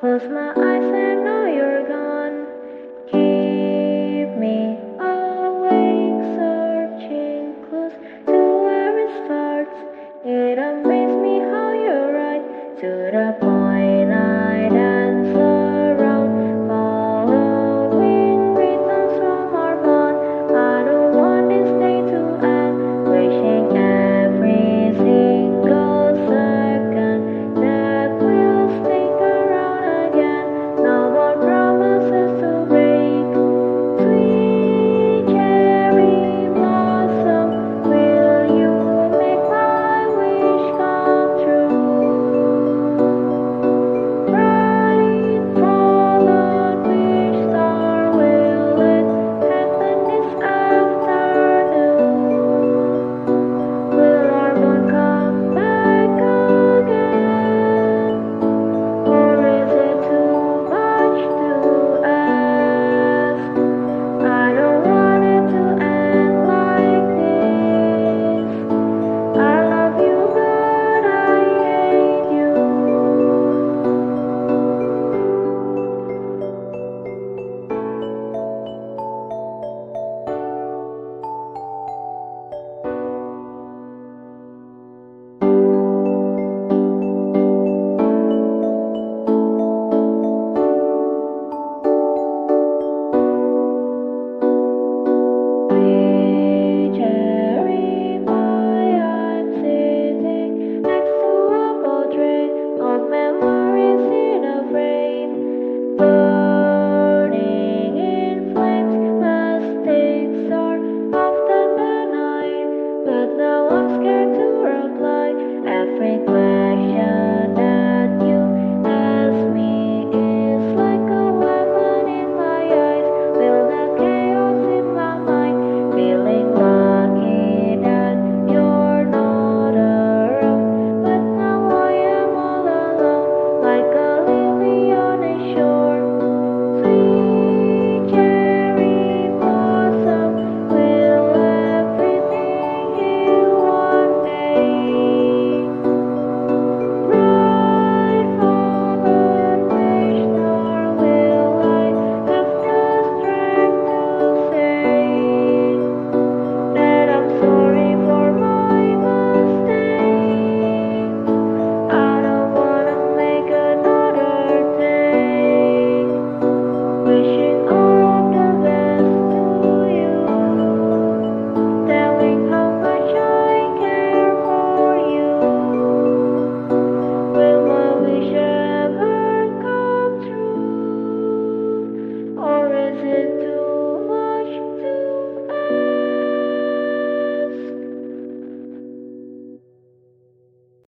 Close my eyes and know you're gone. Keep me awake, searching close to where it starts. It amazes me how you're right to the